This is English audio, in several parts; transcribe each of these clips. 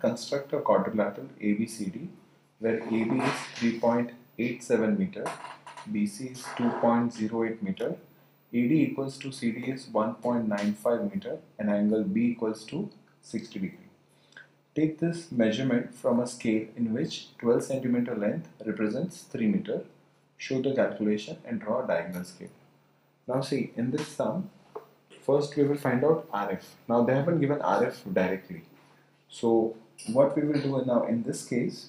construct a quadrilateral ABCD where AB is 3.87 meter, BC is 2.08 meter, AD equals to CD is 1.95 meter and angle B equals to 60 degree. Take this measurement from a scale in which 12 centimeter length represents 3 meter. Show the calculation and draw a diagonal scale. Now see in this sum first we will find out RF. Now they haven't given RF directly. So what we will do now in this case,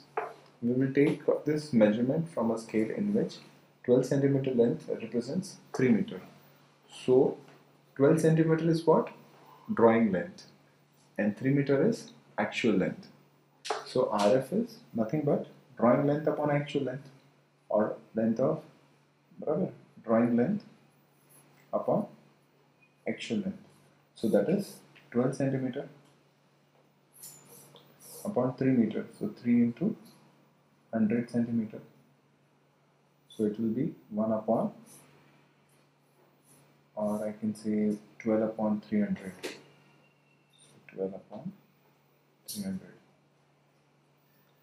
we will take this measurement from a scale in which 12 centimeter length represents 3 meter. So 12 centimeter is what? Drawing length and 3 meter is actual length. So RF is nothing but drawing length upon actual length or length of brother drawing length upon actual length. So that is 12 centimeter upon 3 meter. So 3 into 100 centimeter. So it will be 1 upon or I can say 12 upon 300. So 12 upon 300.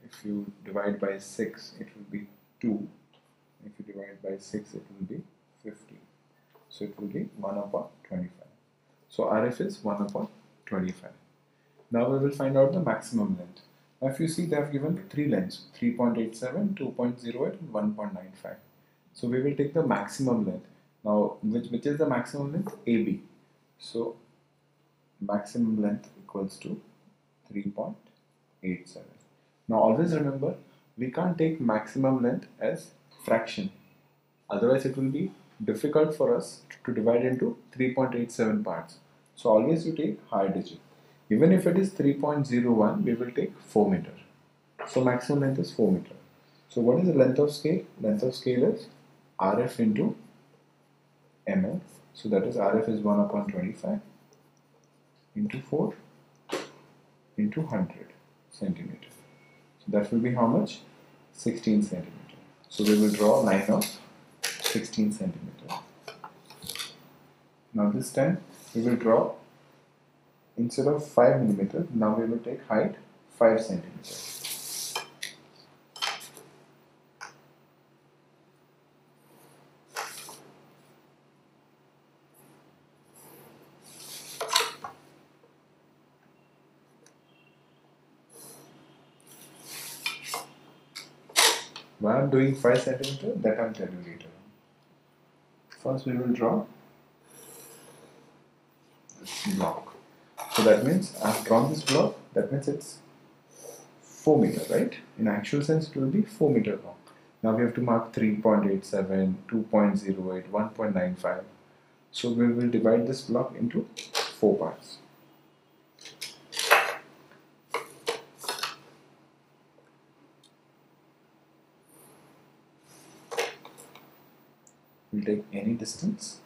If you divide by 6 it will be 2. If you divide by 6 it will be 50. So it will be 1 upon 25. So RF is 1 upon 25. Now we will find out the maximum length. Now if you see they have given three lengths 3.87, 2.08 and 1.95. So we will take the maximum length. Now which, which is the maximum length? AB. So maximum length equals to 3.87. Now always remember we can't take maximum length as fraction. Otherwise it will be difficult for us to divide into 3.87 parts. So always you take higher digit. Even if it is 3.01, we will take 4 meter. So maximum length is 4 meter. So what is the length of scale? Length of scale is RF into ml. So that is RF is 1 upon 25 into 4 into 100 centimeter. So that will be how much? 16 centimeter. So we will draw a line of 16 centimeter. Now this time we will draw instead of 5 millimeter, now we will take height 5 centimeter. Why I am doing 5 centimeter that I am telling you later. First we will draw this block. So that means I have drawn this block, that means it's 4 meter, right? In actual sense it will be 4 meter long. Now we have to mark 3.87, 2.08, 1.95. So we will divide this block into 4 parts. We'll take any distance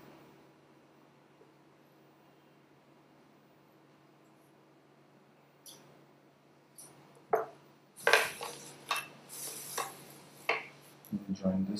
join this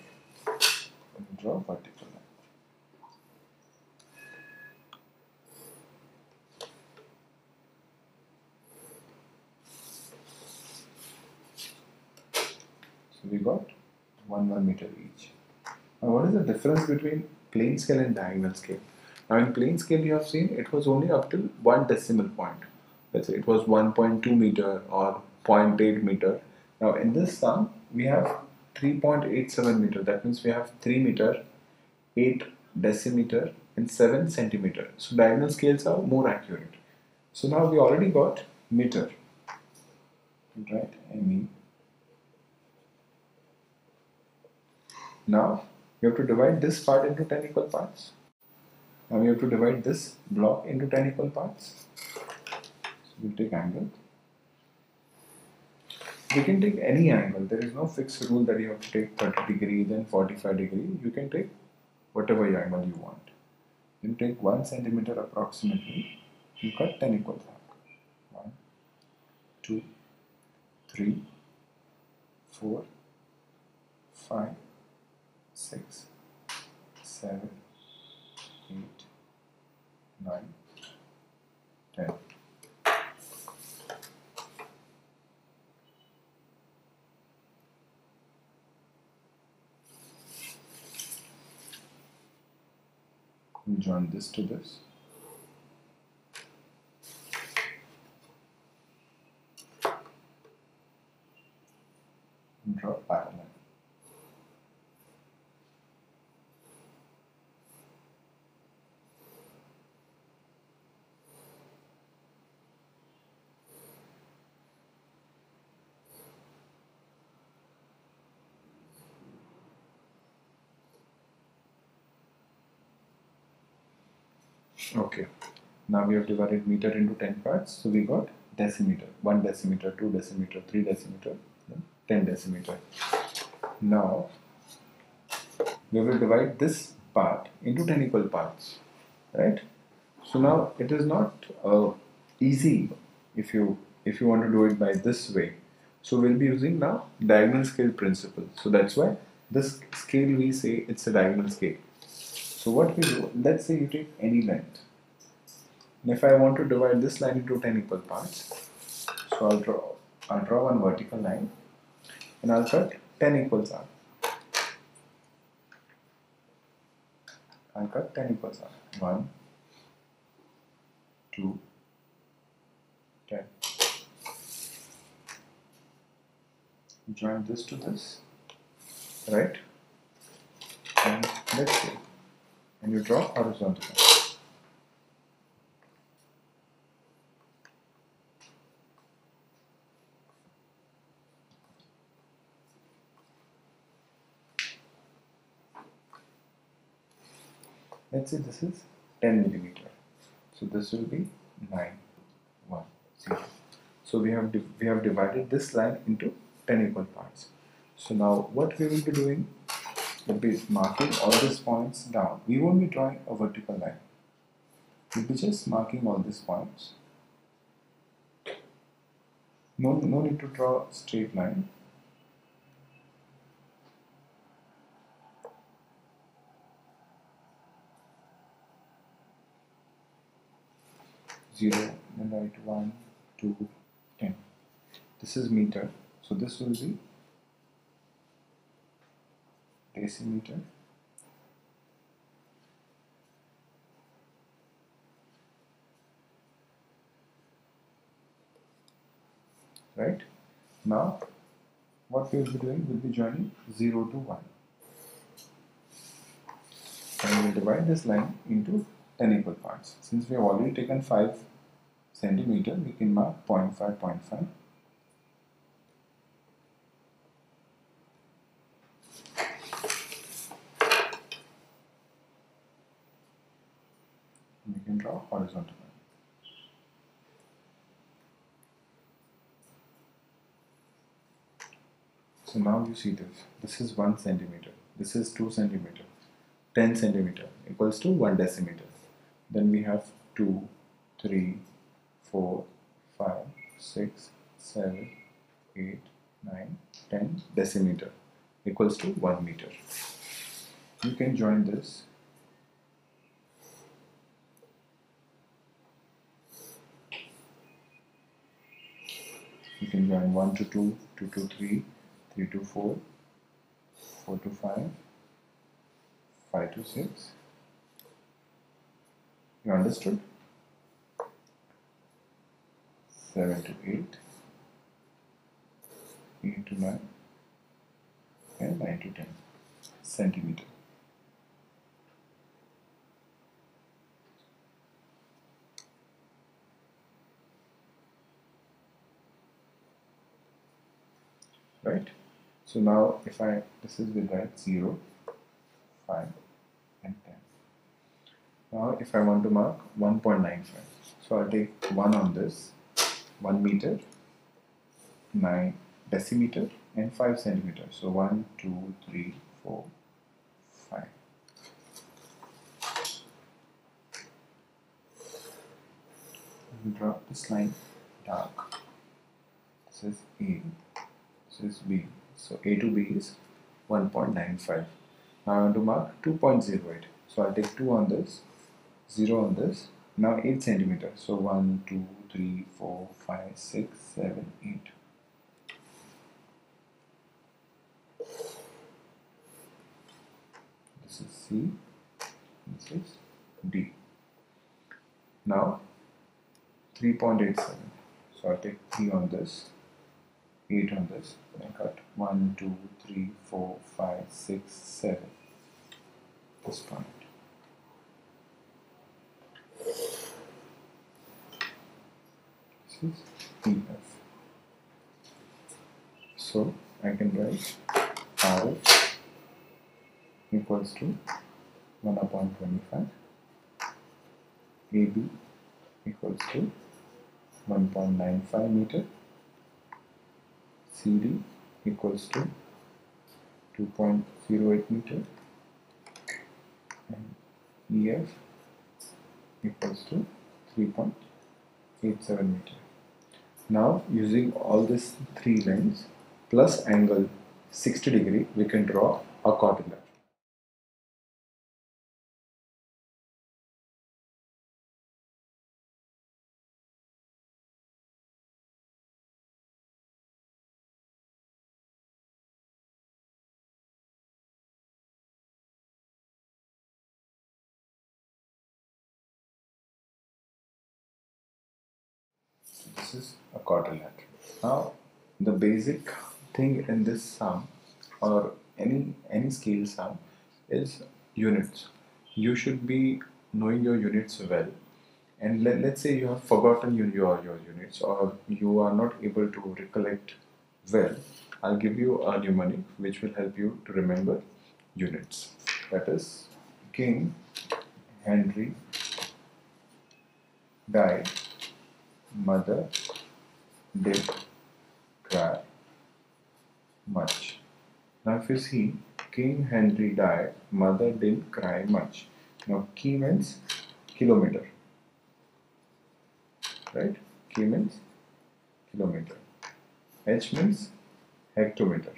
draw vertical line. So we got 1 1 meter each. Now what is the difference between plane scale and diagonal scale? Now in plane scale you have seen it was only up till one decimal point. Let's say it was 1.2 meter or 0.8 meter. Now in this sum we have 3.87 meter. That means we have 3 meter, 8 decimeter and 7 centimeter. So diagonal scales are more accurate. So now we already got meter. Right, I mean. Now you have to divide this part into 10 equal parts. Now we have to divide this block into 10 equal parts. So we'll take angle we can take any angle. There is no fixed rule that you have to take 30 degree then 45 degree. You can take whatever angle you want. You take 1 centimeter approximately. You cut 10 equal arc 1 2 3 4 5 6 7 8 9 10 join this to this? Draw parallel Okay. Now we have divided meter into 10 parts. So we got decimeter, 1 decimeter, 2 decimeter, 3 decimeter, 10 decimeter. Now we will divide this part into 10 equal parts, right? So now it is not uh, easy if you if you want to do it by this way. So we'll be using now diagonal scale principle. So that's why this scale we say it's a diagonal scale. So what we do, let's say you take any length. And if I want to divide this line into 10 equal parts, so I'll draw, I'll draw one vertical line and I'll cut 10 equals arc. I'll cut 10 equals arc. 1, 2, 10. Join this to this, right? And let's say and you draw horizontal. Let's say this is 10 millimeter. So this will be 9, 1, 0. So we have we have divided this line into 10 equal parts. So now what we will be doing we'll be marking all these points down. We won't be drawing a vertical line. We'll be just marking all these points. No, no need to draw straight line. Zero, then write one, two, ten. This is meter, so this will be decimeter right? Now what we will be doing will be joining 0 to 1 and we'll divide this line into 10 equal parts. Since we have already taken 5 centimeter we can mark 0.5 0.5 draw horizontal line. So now you see this. This is 1 centimeter. This is 2 centimeter. 10 centimeter equals to 1 decimeter. Then we have 2, 3, 4, 5, 6, 7, 8, 9, 10 decimeter equals to 1 meter. You can join this you can join 1 to 2, 2 to 3, 3 to 4, 4 to 5, 5 to 6. You understood? 7 to 8, 8 to 9, and 9 to 10 centimeter. right so now if I this is with that 0 5 and 10 now if I want to mark 1.95 so I'll take 1 on this 1 meter 9 decimeter and 5 centimeter. So 1, 2, 3, 4, 5. We draw this line dark. This is A, this is B. So A to B is 1.95. Now I want to mark 2.08. So I'll take 2 on this, 0 on this. Now 8 centimeter. So 1, 2, 3, 4, 5, 6, 7, 8. This is C, this is D. Now 3.87. So I'll take 3 on this, 8 on this, I cut 1, 2, 3, 4, 5, 6, 7. This point. This is EF. So I can write R equals to 1 upon 25 AB equals to 1.95 meter CD equals to 2.08 meter and EF equals to 3.87 meter. Now using all these three lines plus angle 60 degree we can draw a quadrilateral. Quadrilateral. Now, the basic thing in this sum or any any scale sum is units. You should be knowing your units well. And let, let's say you have forgotten your, your, your units or you are not able to recollect well. I'll give you a mnemonic which will help you to remember units. That is King Henry died mother did cry much. Now, if you see, King Henry died, mother didn't cry much. Now, key means kilometer, right? Key means kilometer. H means hectometer.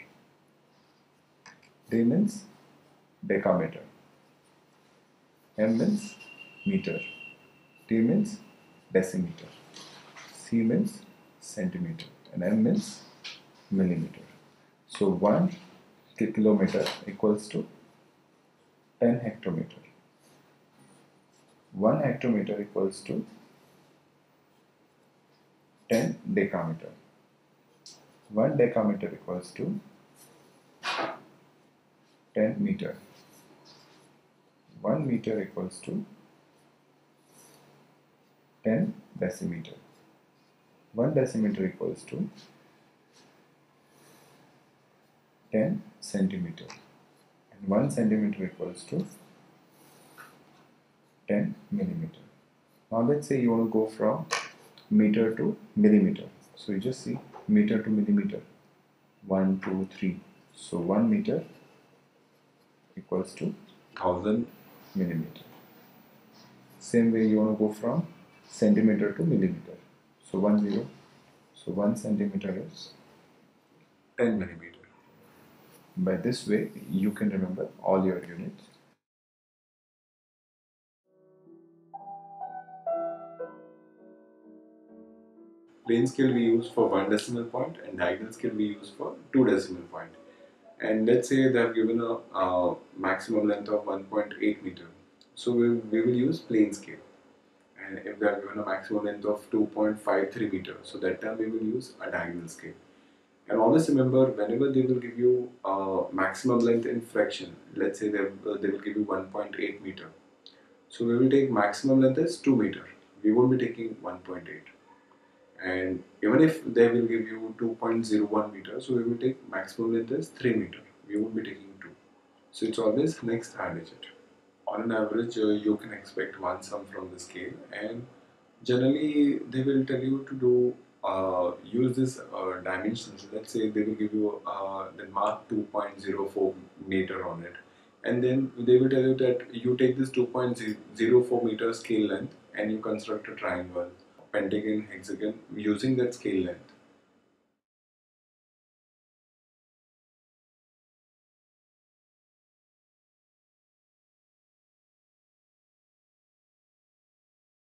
D means decameter. M means meter. T means decimeter. C means centimeter and M means millimeter. So 1 kilometer equals to 10 hectometer. 1 hectometer equals to 10 decameter. 1 decameter equals to 10 meter. 1 meter equals to 10 decimeter. 1 decimeter equals to 10 centimeter and 1 centimeter equals to 10 millimeter. Now let's say you want to go from meter to millimeter. So you just see meter to millimeter 1, 2, 3. So 1 meter equals to 1000 millimeter. Same way you want to go from centimeter to millimeter. So 1 0. So 1 centimeter is 10 millimeter. By this way, you can remember all your units. Plane scale we use for one decimal point and diagonal scale we use for two decimal point. And let's say they have given a uh, maximum length of 1.8 meter. So we, we will use plane scale and if they are given a maximum length of 2.53 meter so that time we will use a diagonal scale. And always remember whenever they will give you a maximum length in fraction let's say they, uh, they will give you 1.8 meter. So we will take maximum length as 2 meter. We won't be taking 1.8 and even if they will give you 2.01 meter so we will take maximum length as 3 meter. We won't be taking 2 so it's always next high digit on an average uh, you can expect one sum from the scale. And generally they will tell you to do uh, use this uh, dimensions. Let's say they will give you uh, the mark 2.04 meter on it, and then they will tell you that you take this 2.04 meter scale length and you construct a triangle, pentagon, hexagon using that scale length